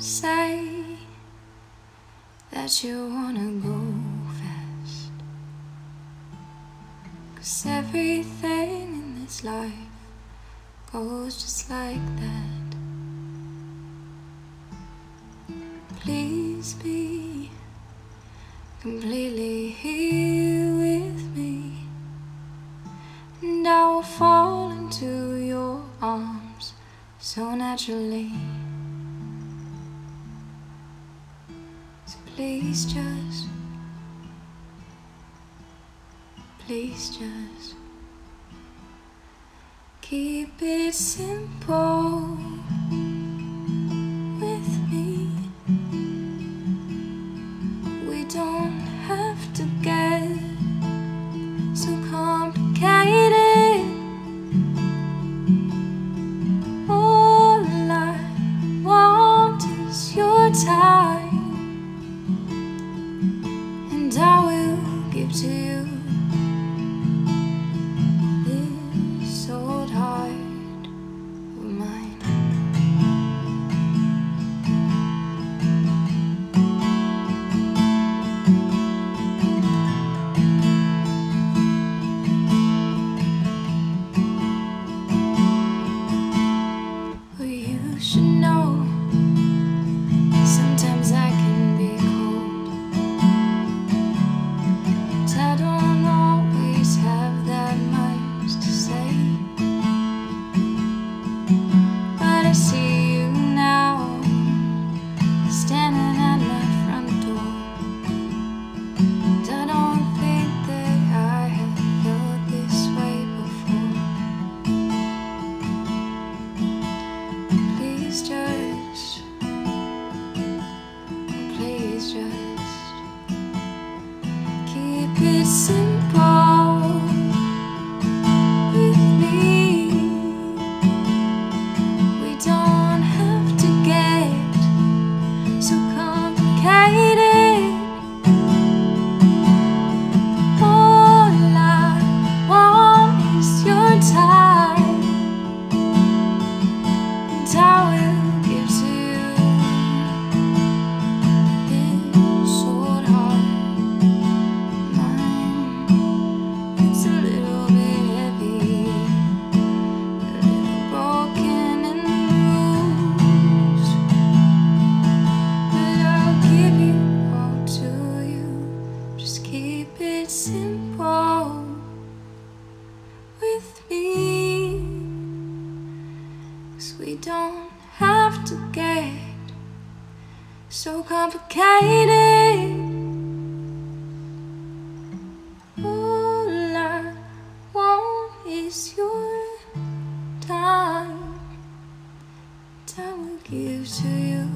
say that you wanna go fast. Cause everything in this life goes just like that. Please be completely here with me, and I will fall into your arms so naturally. Please just, please just keep it simple standing at my front door. And I don't think that I have felt this way before. Please just, please just keep it simple with me. Cause we don't have to get so complicated. All I want is your time. Time will give to you.